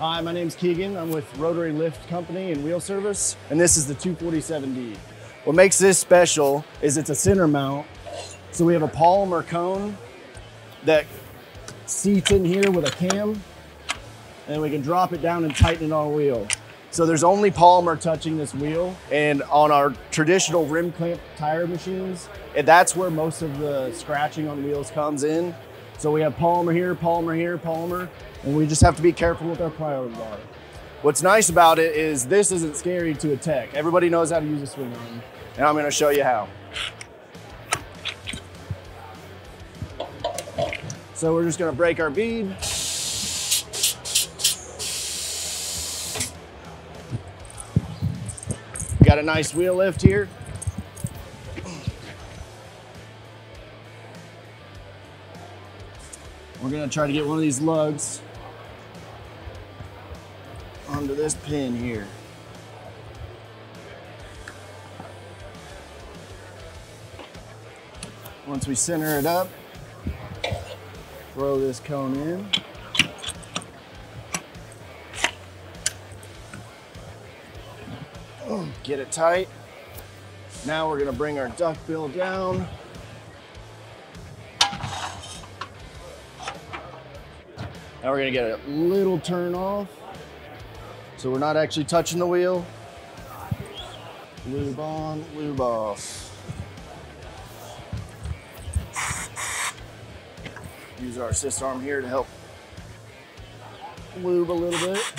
Hi, my name's Keegan. I'm with Rotary Lift Company and Wheel Service, and this is the 247D. What makes this special is it's a center mount. So we have a polymer cone that seats in here with a cam, and we can drop it down and tighten it on a wheel. So there's only polymer touching this wheel, and on our traditional rim clamp tire machines, that's where most of the scratching on wheels comes in. So we have polymer here, polymer here, polymer, and we just have to be careful with our priority bar. What's nice about it is this isn't scary to a tech. Everybody knows how to use a swing arm, and I'm gonna show you how. So we're just gonna break our bead. Got a nice wheel lift here. We're gonna try to get one of these lugs onto this pin here. Once we center it up, throw this cone in. Get it tight. Now we're gonna bring our duck bill down. Now we're gonna get a little turn off. So we're not actually touching the wheel. Lube on, lube off. Use our assist arm here to help lube a little bit.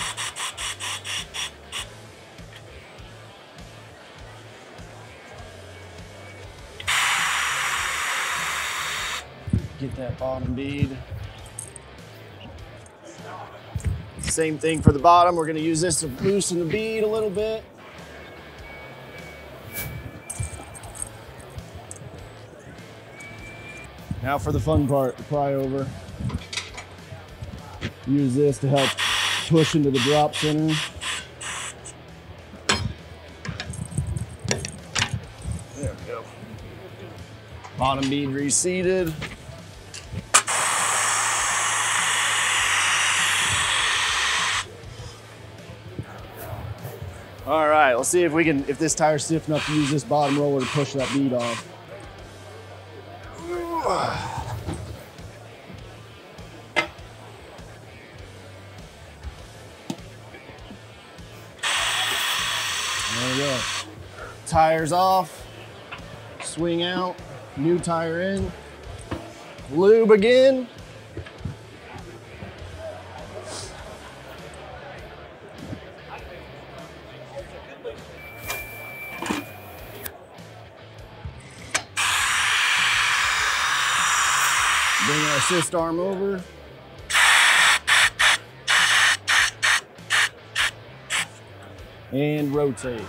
Get that bottom bead. Same thing for the bottom. We're gonna use this to loosen the bead a little bit. Now for the fun part, the pry over. Use this to help push into the drop center. There we go. Bottom bead reseated. All right, let's see if we can, if this tire's stiff enough to use this bottom roller to push that bead off. There we go. Tires off, swing out, new tire in, lube again. Bring our assist arm over. And rotate.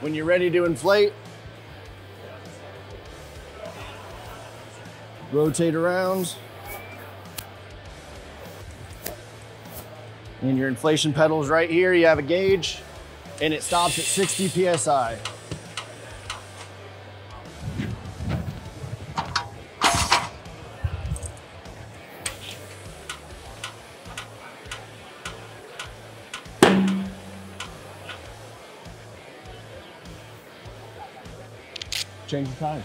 When you're ready to inflate, rotate around. And your inflation pedal is right here. You have a gauge and it stops at 60 PSI. Change the tire.